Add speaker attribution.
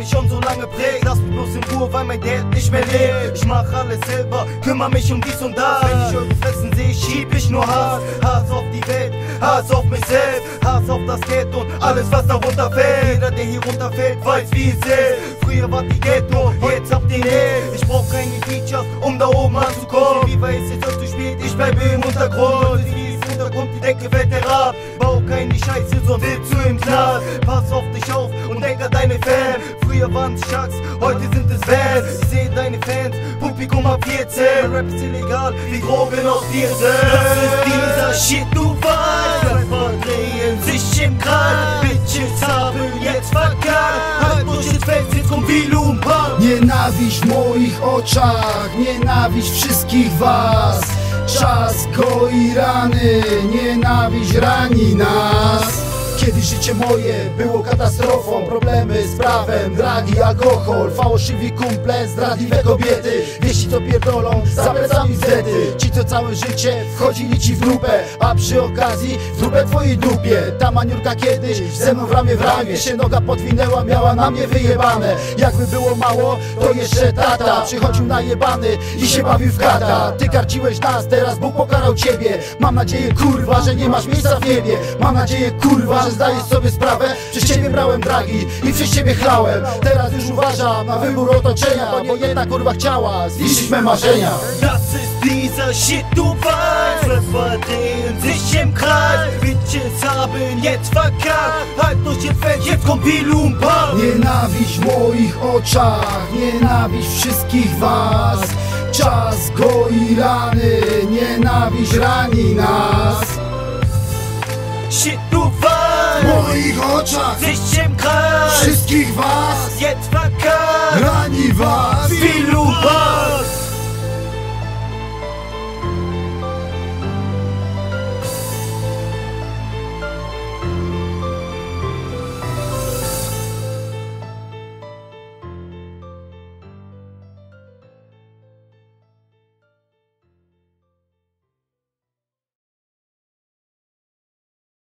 Speaker 1: mich schon so lange prägt. Lass mich bloß in Ruhe, weil mein Dad nicht mehr lebt. Ich mach alles selber, kümmere mich um dies und das. Wenn ich eure Fressen sehe, schieb ich nur Hass. Hass auf die Welt, Hass auf mich selbst, Hass auf das Geld und alles, was darunter fällt. Jeder, der hier runterfällt, weiß, wie es ist. Früher war die Ghetto, jetzt habt ihr nicht. Ich brauch keine Features, um da oben anzukommen. Keine Scheiße, sonst sitzt du im Glas. Pass auf dich auf und denk an deine Fans. Früher waren's Chucks, heute sind es Vans. Ich sehe deine Fans, Publikum ab 14. Rap ist illegal, wie Drogen aus dir sind. Das ist dieser Shit, du weißt. Rapper drehen sich im Kreis. Bitches haben jetzt verkackt. Halt ins Feld, jetzt kommt wie Lumpa.
Speaker 2: Nienawiść moich oczach, nienawiść wszystkich was Czas goi rany, nienawiść rani nas kiedy życie moje było katastrofą. Problemy z prawem, dragi, alkohol Fałszywi kumple, zdradliwe kobiety. Wieści to pierdolą, za plecami zety. Ci co całe życie wchodzili ci w dupę A przy okazji w dupę twojej dupie. Ta maniurka kiedyś ze mną w ramię w ramię Się noga podwinęła, miała na mnie wyjebane. Jakby było mało, to jeszcze tata Przychodził najebany i się bawił w kata Ty karciłeś nas, teraz Bóg pokarał ciebie. Mam nadzieję kurwa, że nie masz miejsca w niebie. Mam nadzieję kurwa, że zdajesz sobie sprawę Przez ciebie brałem dragi i przez ciebie chlałem Teraz już uważam na wybór otoczenia Bo jedna kurwa chciała zniszczyć me marzenia
Speaker 1: Das ist dieser Shit, du weißt. Rapper drehen sich im Kreis. Bitches haben jetzt verkackt. Halt durch ihr Feld, jetzt kommt die Lumpa.
Speaker 2: Nienawiść w moich oczach, nienawiść wszystkich was Czas goi rany, nienawiść rani nas
Speaker 1: Shit, du
Speaker 2: w moich oczach
Speaker 1: Zejściem kar.
Speaker 2: Wszystkich was
Speaker 1: Jedwaka
Speaker 2: Rani was. Wilu was